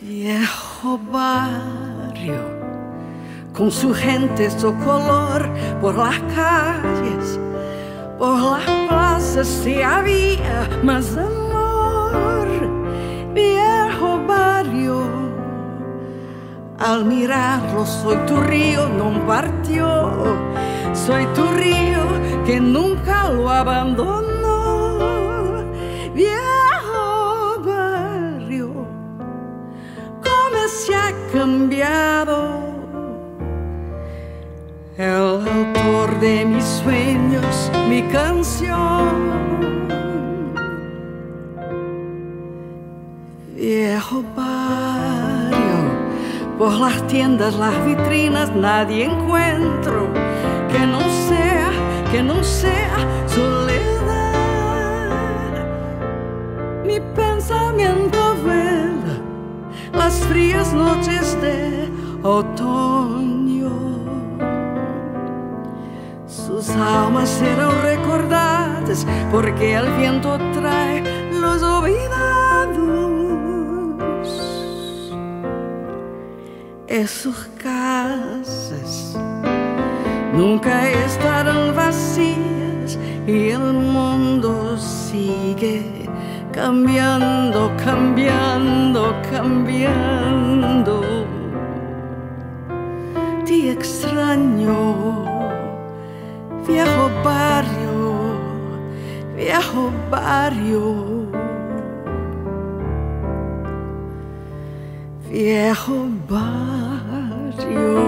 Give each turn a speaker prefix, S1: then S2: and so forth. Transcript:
S1: viejo barrio, con su gente, su color, por las calles, por las plazas, si había más amor, viejo barrio. Al mirarlo, soy tu río, no partió, soy tu río que nunca lo abandonó, se ha cambiado? El autor de mis sueños, mi canción. Viejo barrio, por las tiendas, las vitrinas, nadie encuentro que no sea, que no sea soledad. Mi pensamiento vela las frías noches de otoño. Sus almas serán recordadas porque el viento trae los olvidados. Esas casas nunca estarán vacías y el mundo sigue cambiando, cambiando, cambiando. Te extraño, viejo barrio, viejo barrio. Viejo barrio.